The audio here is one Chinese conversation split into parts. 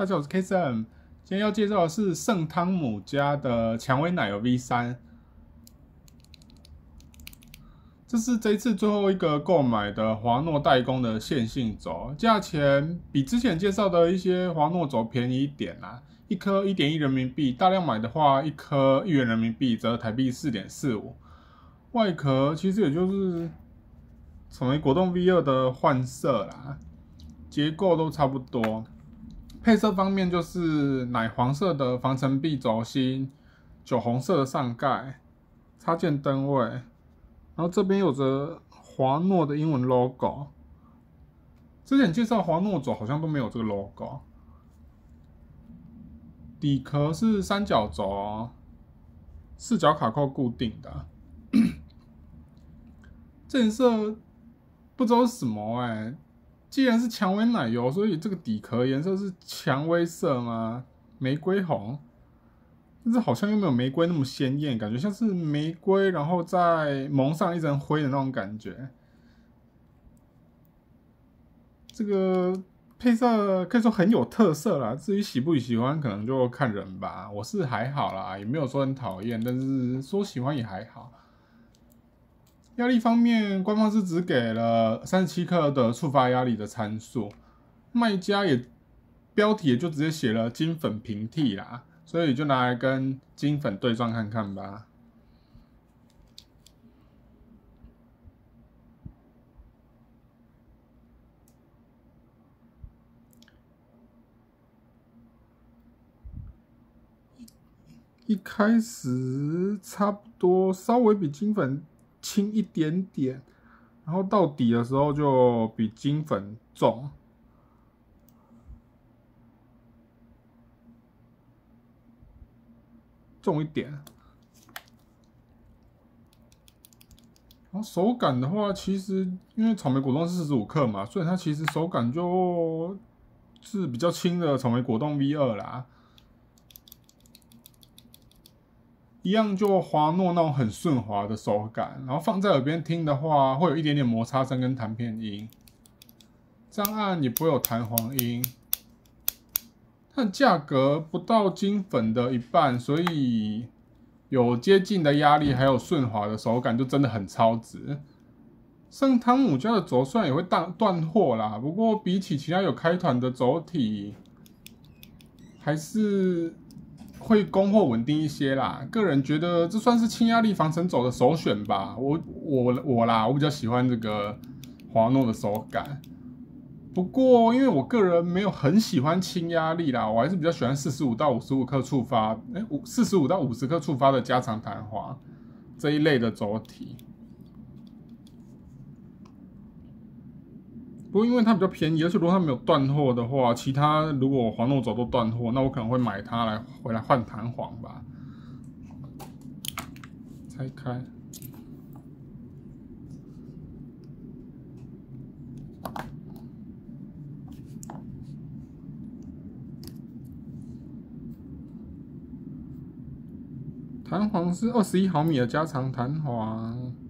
大家好，我是 KSM，今天要介绍的是圣汤姆家的蔷薇奶油 V 三，这是这一次最后一个购买的华诺代工的线性轴，价钱比之前介绍的一些华诺轴便宜一点啦，一颗一点一人民币，大量买的话一颗一元人民币折台币四点四五，外壳其实也就是成为果冻 V 二的换色啦，结构都差不多。配色方面就是奶黄色的防尘壁轴心，酒红色的上盖，插件灯位，然后这边有着华诺的英文 logo。之前介绍华诺轴好像都没有这个 logo。底壳是三角轴，四角卡扣固定的。这颜色不知道是什么哎。既然是蔷薇奶油，所以这个底壳颜色是蔷薇色吗？玫瑰红，但是好像又没有玫瑰那么鲜艳，感觉像是玫瑰，然后再蒙上一层灰的那种感觉。这个配色可以说很有特色啦，至于喜不喜欢，可能就看人吧。我是还好啦，也没有说很讨厌，但是说喜欢也还好。压力方面，官方是只给了三十七克的触发压力的参数，卖家也标题也就直接写了金粉平替啦，所以就拿来跟金粉对撞看看吧。一开始差不多，稍微比金粉。轻一点点，然后到底的时候就比金粉重，重一点。然后手感的话，其实因为草莓果冻是四十五克嘛，所以它其实手感就是比较轻的草莓果冻 V 二啦。一样就滑糯那种很顺滑的手感，然后放在耳边听的话，会有一点点摩擦声跟弹片音，这样按也不会有弹簧音。它的价格不到金粉的一半，所以有接近的压力，还有顺滑的手感，就真的很超值。圣汤姆家的轴虽然也会断断货啦，不过比起其他有开团的轴体，还是。会供货稳定一些啦，个人觉得这算是轻压力防尘轴的首选吧。我我我啦，我比较喜欢这个华诺的手感。不过因为我个人没有很喜欢轻压力啦，我还是比较喜欢四十五到五十五克触发，哎，五四十五到五十克触发的加长弹簧这一类的轴体。不过因为它比较便宜，而且如果它没有断货的话，其他如果华诺轴都断货，那我可能会买它来回来换弹簧吧。拆开，弹簧是二十一毫米的加长弹簧。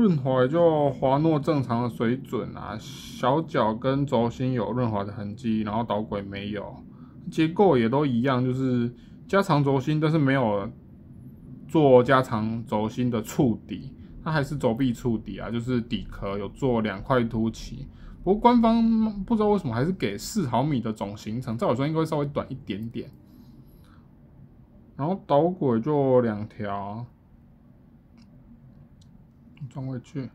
润滑就华诺正常的水准啊，小脚跟轴心有润滑的痕迹，然后导轨没有，结构也都一样，就是加长轴心，但是没有做加长轴心的触底，它还是轴壁触底啊，就是底壳有做两块凸起。不过官方不知道为什么还是给四毫米的总行程，照我说应该会稍微短一点点。然后导轨就两条。装回去。